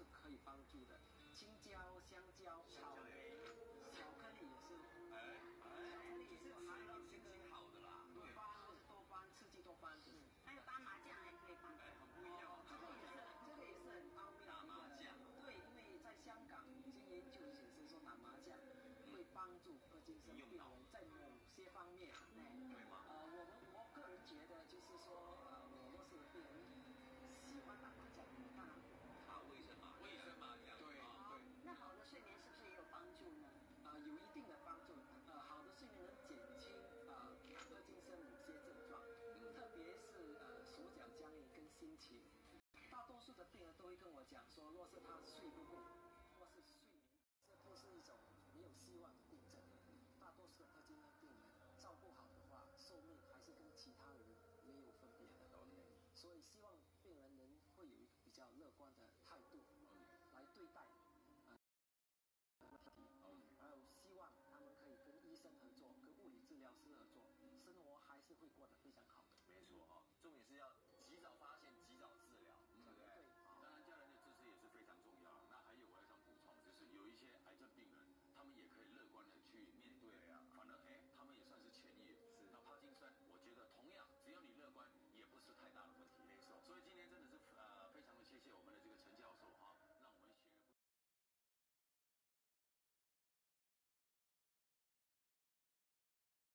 是可以帮助的。青椒、香蕉、草莓、巧克力也是，哎巧克力也是含有这心情好的啦，多巴胺或是多巴胺刺激多巴胺，就是。还有打麻将也可以帮。哎，很不一样，这个也是，这个也是很方便。打麻将对，因为在香港已经研究显示说打麻将会帮助帕金森病人在某些方面，会跟我讲说，若是他睡不够，或是睡眠，这都是一种没有希望的病症。大多数的帕金森病人照顾好的话，寿命还是跟其他人没有分别的。所以希望病人能会有一个比较乐观的态度来对待呃问题。还有希望他们可以跟医生合作，跟物理治疗师合作，生活还是会过得非常好的。没错哈，重点是要